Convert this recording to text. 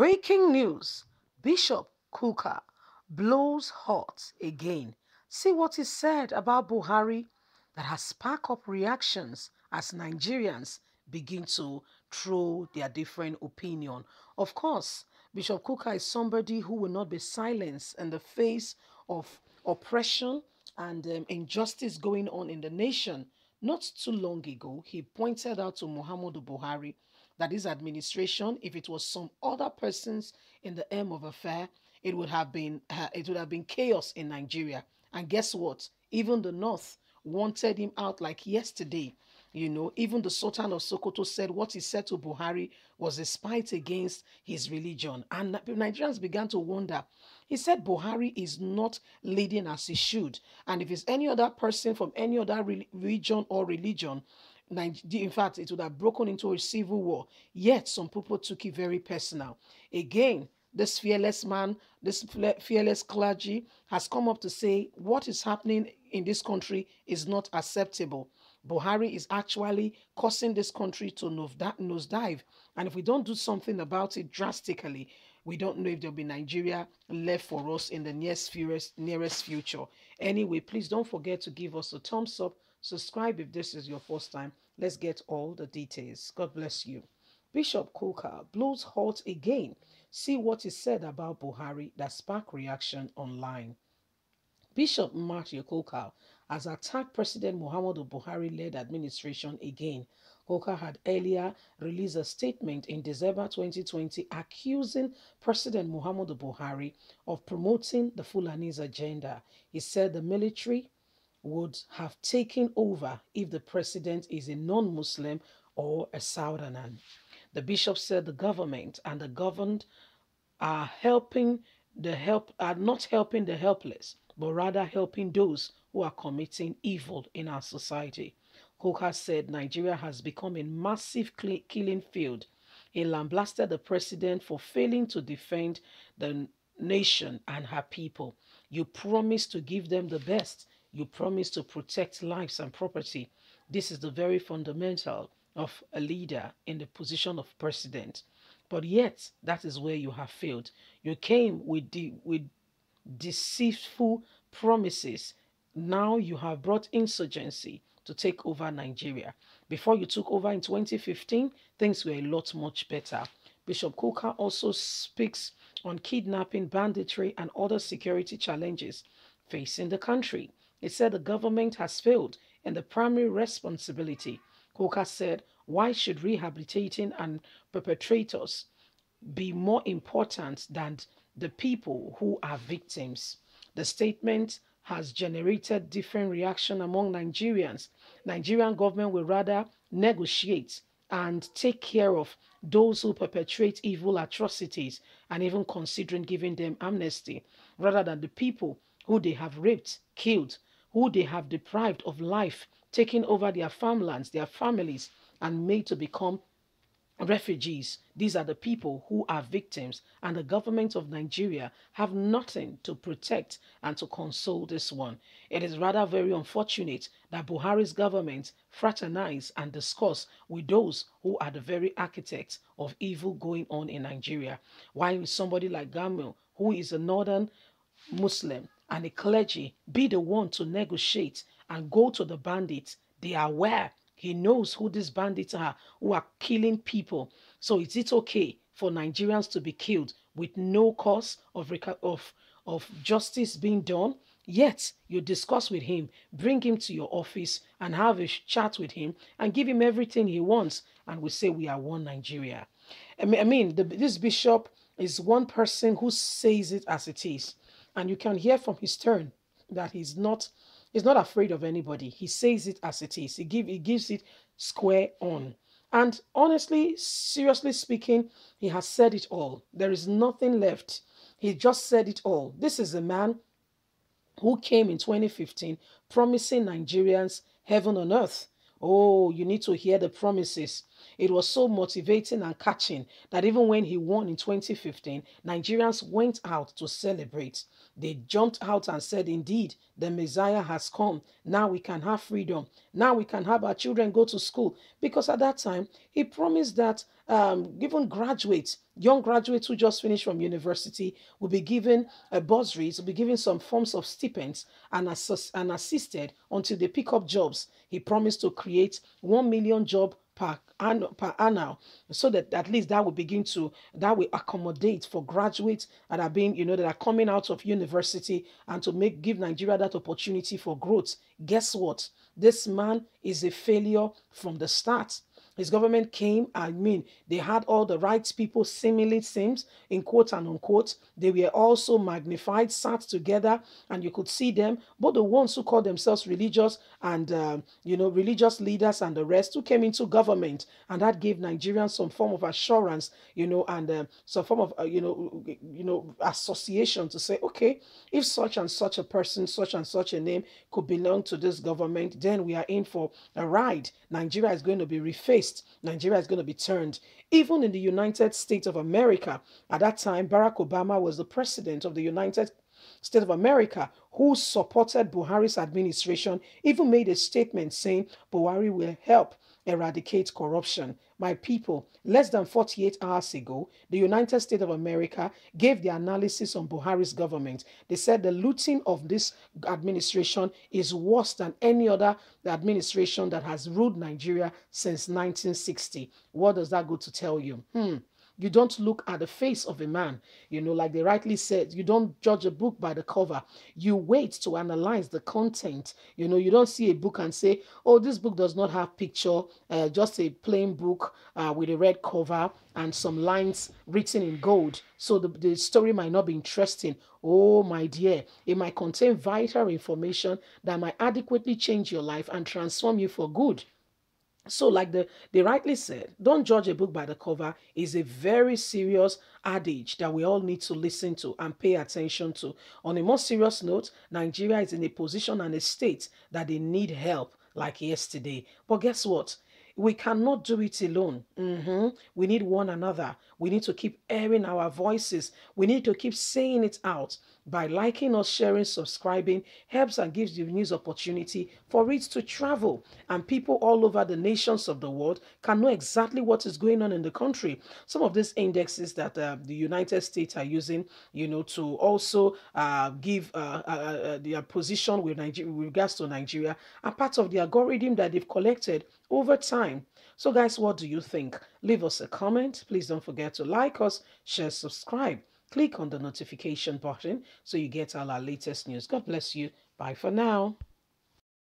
Breaking news Bishop Kukah blows hot again. See what he said about Buhari that has sparked up reactions as Nigerians begin to throw their different opinion. Of course, Bishop Kukah is somebody who will not be silenced in the face of oppression and um, injustice going on in the nation. Not too long ago, he pointed out to Muhammadu Buhari that his administration, if it was some other persons in the aim of affair, it would have been uh, it would have been chaos in Nigeria. And guess what? Even the North wanted him out like yesterday. You know, even the Sultan of Sokoto said what he said to Buhari was a spite against his religion. And Nigerians began to wonder. He said Buhari is not leading as he should. And if it's any other person from any other region or religion, in fact, it would have broken into a civil war. Yet, some people took it very personal. Again, this fearless man, this fearless clergy has come up to say what is happening in this country is not acceptable. Buhari is actually causing this country to nosedive. And if we don't do something about it drastically, we don't know if there'll be Nigeria left for us in the nearest, nearest future. Anyway, please don't forget to give us a thumbs up. Subscribe if this is your first time. Let's get all the details. God bless you. Bishop Kukah blows hot again. See what is said about Buhari that sparked reaction online. Bishop Matthew Kukah has attacked President Muhammadu Buhari-led administration again. Kukah had earlier released a statement in December 2020 accusing President Muhammadu Buhari of promoting the Fulani's agenda. He said the military would have taken over if the president is a non-Muslim or a Southerner. The bishop said the government and the governed are helping the help are not helping the helpless, but rather helping those who are committing evil in our society. Kukah said Nigeria has become a massive killing field. He lambasted the president for failing to defend the nation and her people. You promised to give them the best. You promised to protect lives and property. This is the very fundamental of a leader in the position of president. But yet, that is where you have failed. You came with, the, with deceitful promises. Now you have brought insurgency to take over Nigeria. Before you took over in 2015, things were a lot much better. Bishop Kukah also speaks on kidnapping, banditry, and other security challenges facing the country. He said the government has failed in the primary responsibility Kukah said, why should rehabilitating and perpetrators be more important than the people who are victims? The statement has generated different reaction among Nigerians. Nigerian government will rather negotiate and take care of those who perpetrate evil atrocities and even considering giving them amnesty rather than the people who they have raped, killed, who they have deprived of life taking over their farmlands, their families, and made to become refugees. These are the people who are victims, and the government of Nigeria have nothing to protect and to console this one. It is rather very unfortunate that Buhari's government fraternize and discuss with those who are the very architects of evil going on in Nigeria. While somebody like Gamil, who is a northern Muslim and a clergy, be the one to negotiate and go to the bandits. They are aware. He knows who these bandits are who are killing people. So is it okay for Nigerians to be killed with no cause of, of, of justice being done? Yet you discuss with him, bring him to your office and have a chat with him and give him everything he wants and we say we are one Nigeria. I mean, I mean the, this bishop is one person who says it as it is. And you can hear from his turn that he's not He's not afraid of anybody. He says it as it is. He, give, he gives it square on. And honestly, seriously speaking, he has said it all. There is nothing left. He just said it all. This is a man who came in 2015 promising Nigerians heaven on earth. Oh, you need to hear the promises. It was so motivating and catching that even when he won in 2015, Nigerians went out to celebrate. They jumped out and said, Indeed, the Messiah has come. Now we can have freedom. Now we can have our children go to school. Because at that time, he promised that um, even graduates, young graduates who just finished from university, will be given uh, bursaries, will be given some forms of stipends and, assist, and assisted until they pick up jobs. He promised to create 1 million job per annum, per annum so that at least that will begin to that will accommodate for graduates that are being you know that are coming out of university and to make give nigeria that opportunity for growth. Guess what? This man is a failure from the start his government came, I mean, they had all the right people, seemingly seems, in quote and unquote. They were also magnified, sat together, and you could see them, both the ones who call themselves religious and, uh, you know, religious leaders and the rest who came into government. And that gave Nigerians some form of assurance, you know, and uh, some form of, uh, you know, you know, association to say, okay, if such and such a person, such and such a name could belong to this government, then we are in for a ride. Nigeria is going to be refaced Nigeria is going to be turned. Even in the United States of America, at that time, Barack Obama was the president of the United States of America, who supported Buhari's administration, even made a statement saying Buhari will help eradicate corruption. My people, less than 48 hours ago, the United States of America gave the analysis on Buhari's government. They said the looting of this administration is worse than any other administration that has ruled Nigeria since 1960. What does that go to tell you? Hmm. You don't look at the face of a man. You know, like they rightly said, you don't judge a book by the cover. You wait to analyze the content. You know, you don't see a book and say, oh, this book does not have picture, uh, just a plain book uh, with a red cover and some lines written in gold. So the, the story might not be interesting. Oh, my dear, it might contain vital information that might adequately change your life and transform you for good. So, like the, they rightly said, don't judge a book by the cover is a very serious adage that we all need to listen to and pay attention to. On a more serious note, Nigeria is in a position and a state that they need help like yesterday. But guess what? We cannot do it alone. Mm-hmm. We need one another. We need to keep airing our voices. We need to keep saying it out. By liking us, sharing, subscribing helps and gives the news opportunity for it to travel. And people all over the nations of the world can know exactly what is going on in the country. Some of these indexes that uh, the United States are using, you know, to also uh, give uh, uh, uh their position with, Nigeria, with regards to Nigeria are part of the algorithm that they've collected over time. So guys, what do you think? Leave us a comment. Please don't forget to like us, share, subscribe. Click on the notification button so you get all our latest news. God bless you. Bye for now.